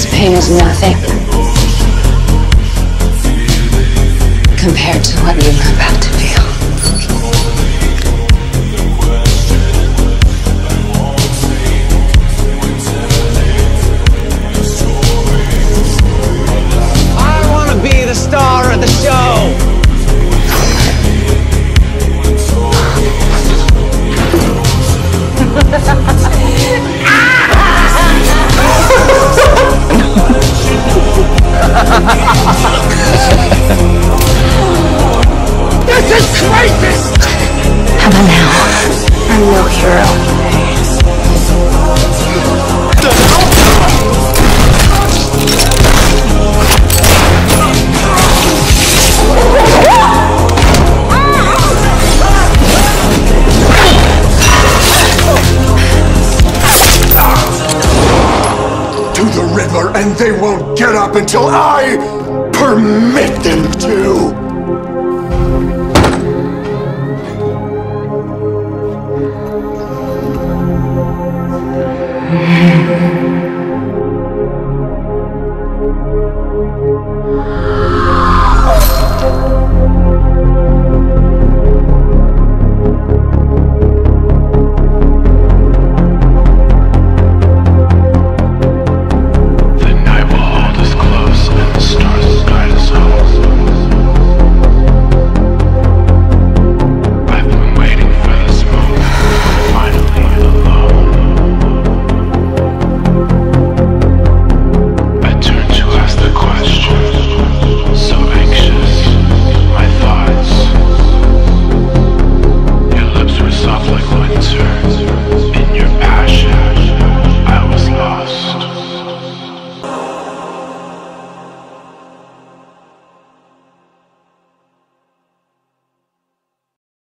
This pain is nothing compared to what you are about. to and they won't get up until I permit them to.